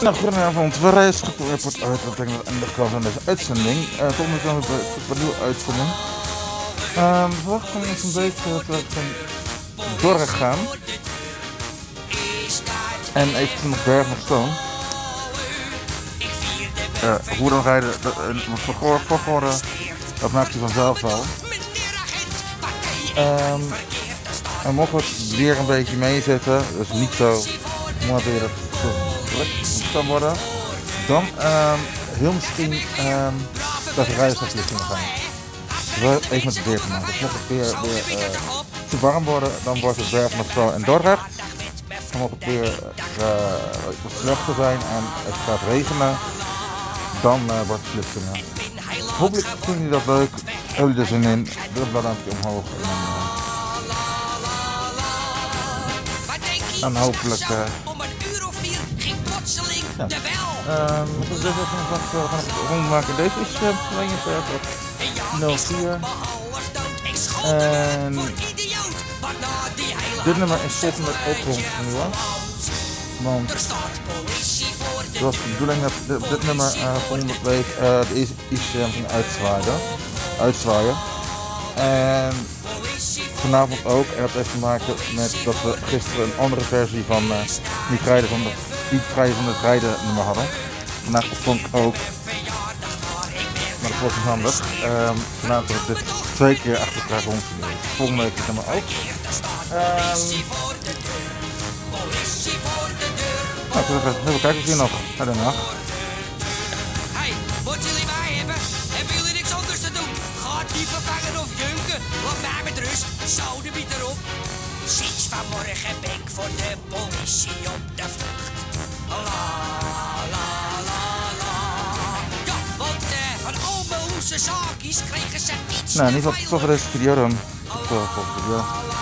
Nou, goedenavond. We reizen goed airport uit. Dat betekent het einde van deze uitzending. Uh, volgende zijn we bij een nieuwe uitzending. Um, we verwachten ons een beetje dat we doorgaan. En even nog berg nog stoom. Uh, hoe dan rijden, uh, volgorde, dat maakt hij vanzelf wel. Um, en mocht het weer een beetje meezetten, dus niet zo, maar weer dat kan worden, dan um, heel misschien um, dat de rijstafwisseling gaan. Even met het weer te maken. Mocht het weer, weer uh, te warm worden, dan wordt het Berg met en Dordrecht. Dan mocht het weer uh, slechter zijn en het gaat regenen, dan uh, wordt het vluchtingen. Hopelijk vinden jullie dat leuk. Hebben jullie er zin in? Doe een duimpje omhoog. En, en hopelijk... Uh, ja. Um, dus even wat uh, gaan we rondmaken. Deze is uh, 42 04. En dit nummer is zitten met oprond Want het was de bedoeling dat dit, dit nummer uh, volgende week uh, de ICM ging uitzwaaien. uitzwaaien. En vanavond ook. En dat heeft te maken met dat we gisteren een andere versie van uh, die krijden van de die krijden van het rijden nummer hadden. Vandaag ik ook. Maar dat was niet handig. Vandaag dat ik dit twee keer achter elkaar rond. Volgende week nummer ook. Um, nou, ik wil even kijken of hier nog naar Den. Hey, wat jullie mij hebben? Hebben jullie niks anders te doen? Gaat die vervangen of junken? Laat mij met rust, zo de biet erop. Sinds vanmorgen ben ik voor de politie op de Nou, in ieder geval tot voor deze video dan. Tot de volgende video.